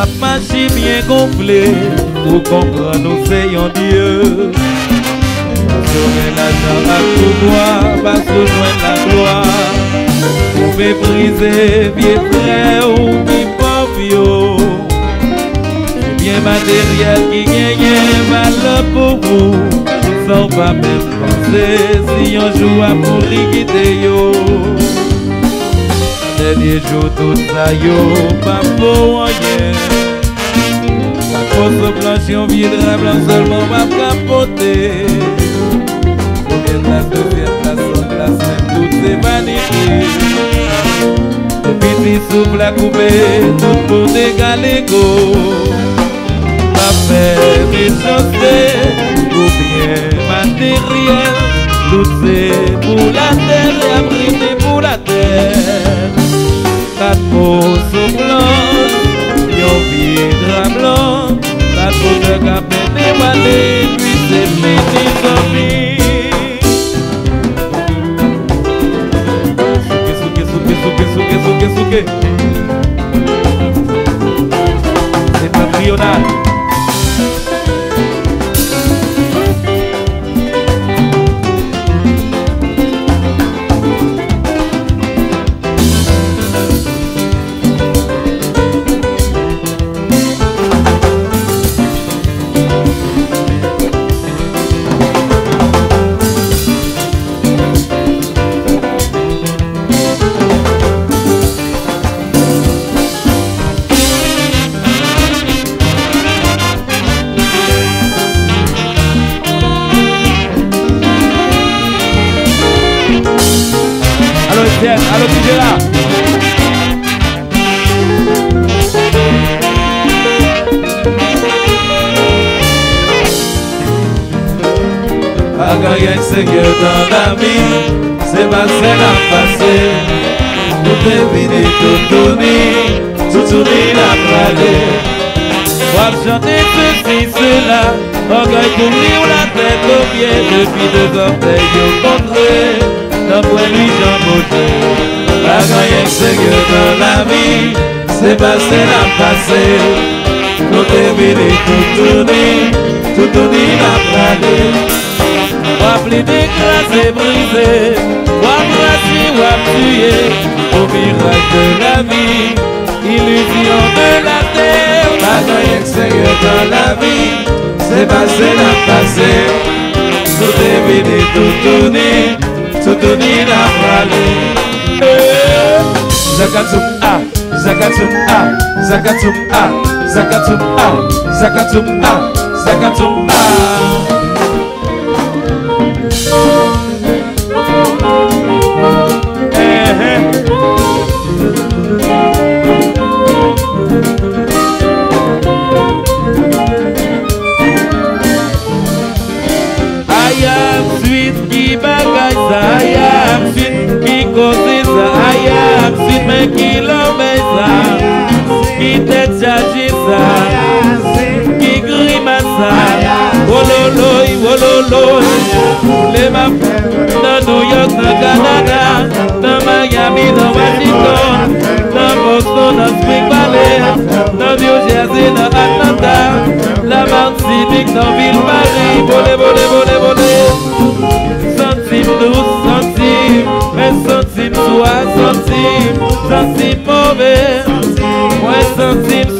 Wap machi bien gonflé Pour comprendre nous soyons Dieu. Sauver l'argent à pouvoir Parce que la gloire Pour mépriser vieux frères ou pauvres C'est bien matériel qui gagne valeur pour vous. Sans pas même penser si on joue à pour liquider yo Dernier jour tout ça yo pas pour rien La grosse blanche on viendra blanc seulement va capoter Première place, deuxième place, seconde place, même toutes ces vanités Le petit souffle à couper, tout pour égaler go. Ma faire des choses ou bien matériel Tout c'est pour la terre et abrité pour la terre sou blanc, yon piye blanc, la kouze ka pene wale, kwi se meni zomi. Souke, souke, souke, souke, souke, souke, souke, souke, se. Patrional Allô DJ là Seigneur dans la vie, c'est passé la passé. Tout est fini, tout tourné, tout tourné la parler. Voir chanter ceci, cela, orgueil couvrir la tête au pied, depuis d'après lui Jean Baucher. Bagaille Seigneur dans la vie, c'est passé la passé. Tout est fini, tout tourné, tout tourné la parler. Wap li décrasé, brisé Wap rasé, wap tué Au miracle de la vie Illusion de la terre Bagaille extérieur dans la vie C'est passé la passé Tout est vide, tout tunina mwale eh, zakatum a ah, zakatum a ah, zakatum a ah, zakatum a zakatum a zakatum a Map Nan New York, nan Canada Nan Miami, Boston, New Jersey, La Martinique, nan Ville Paris Vole, vole, vole, vole Centime douce, centime Mais centime mauvais centime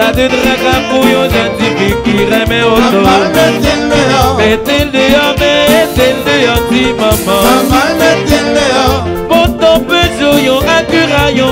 latindraka kuyoza ndibikirame oto. Eteleyo me eteleyo ndi mama. Moto mpezo yo akura yo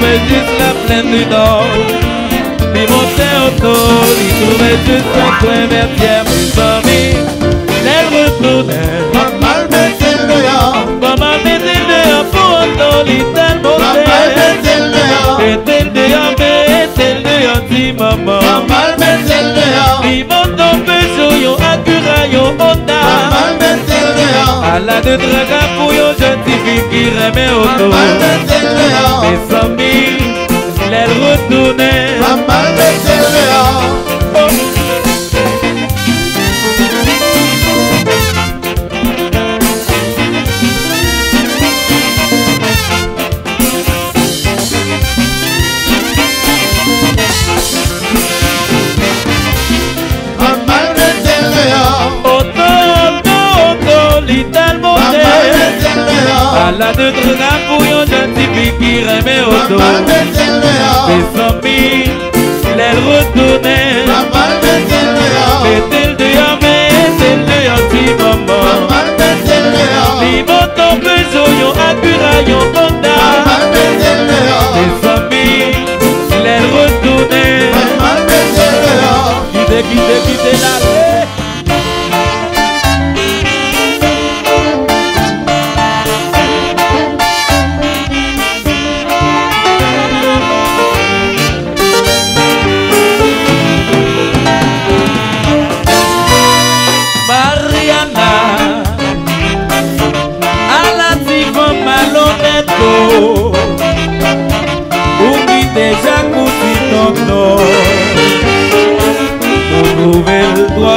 trouve juste la plaine du Nord. Puis monter au tour, il trouvait juste un coin vert. malade draga pour une gentille fille qui remet au dos Mes amis, l'aile retournée Maman de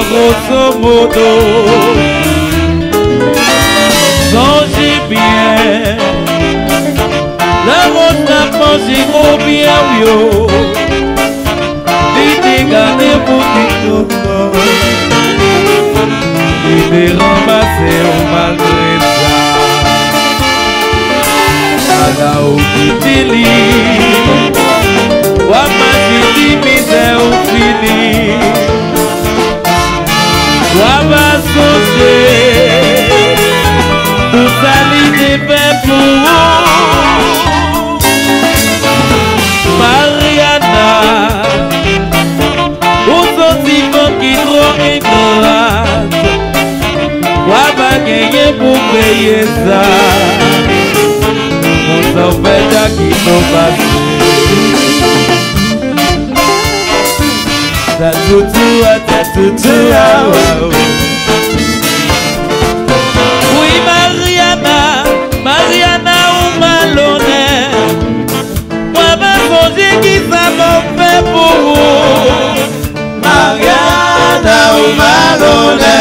grosso modo Sans bien La route n'a pensé au bien yo Litigane pour qui e est ramassé au malgré ça Ada ou qui Mariana Un sentiment qui trop ignorant Moi pas gagné pour payer ça? Mon sauveur qui nous passe Tatoutoua, tatoutoua, wow. Oui, Mariana. giza na Mariana umalone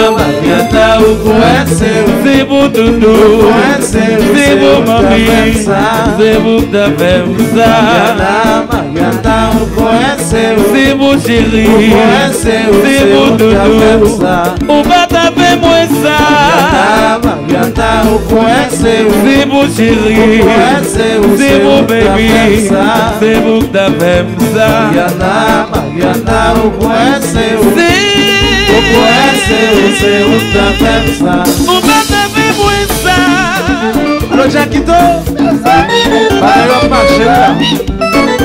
samba, canta o poeta Vivo Zebo Dudu, é poeta Vivo Zebo Mami, Zebo da Belza Canta o poeta Vivo Zebo Giri, o poeta seu da Dudu, o Bata Bemoesa Canta o poeta Vivo Zebo Giri, o poeta é seu Zebo Baby, vivo da Belza Canta o poeta é seu. Zebo Mwen se ou se ou ta fèm sa Mwen bete vi mwen sa Alo Jakito Bayrok mache la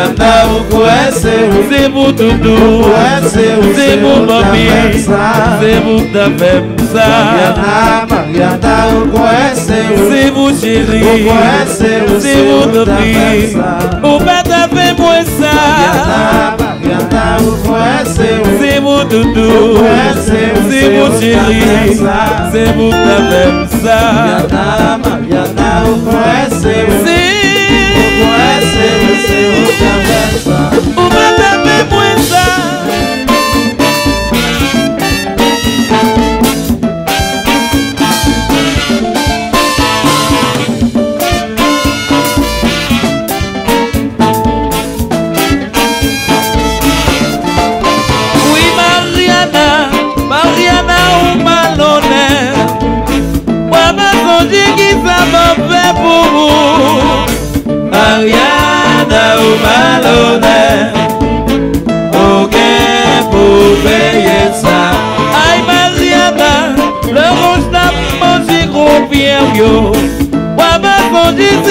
janda ukuese Zebu dudu. Ukuese Zebu mami Zebu tabemsa Yana magyanda ukuese Zebu chiri seu, Zebu dudu. Ubeda bemwesa Yana magyanda ukuese Zebu dudu ukuese Zebu chiri Zebu tabemsa o magyanda ukuese Zebu Deus te. Deniz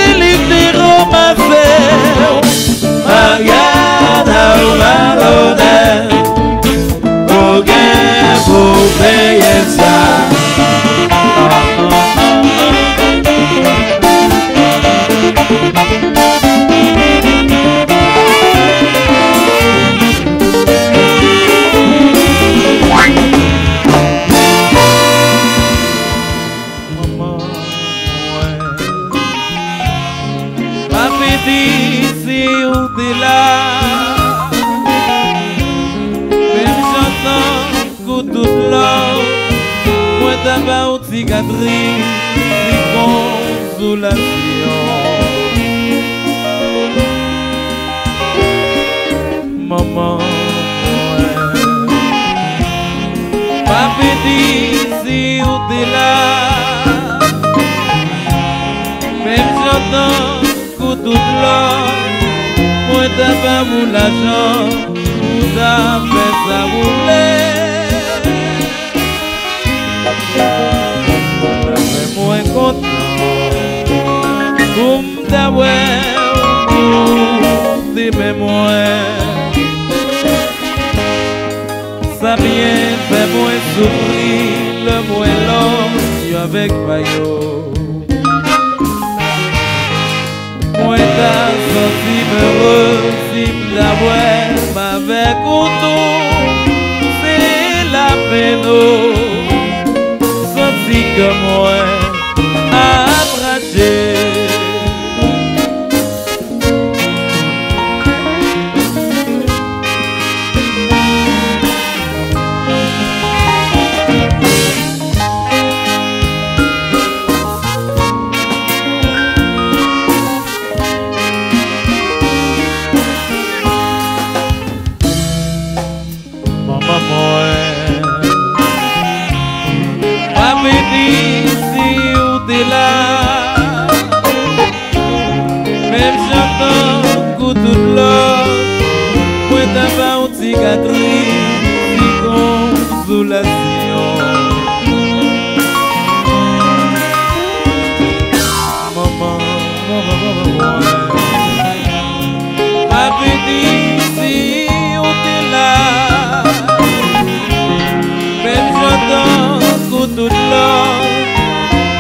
vedi si ou te la Mèm chantan kou tout lò Mwen taba ou tigatri Si konsolasyon Maman Pa vedi si ou te la Mèm chantan pour l'argent. Mais moins content, pour m'avoir, pour t'aimer moins. Ça vient fait moins souffrir, le l'homme, avec Bayo. Heureux, si d'avoir m'avait couteau, c'est la peine,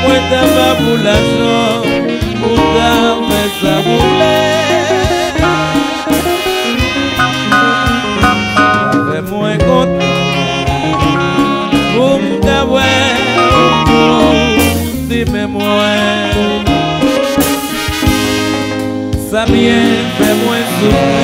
Mwen taba pou la son Mwen taba Fabien, fais-moi sourire.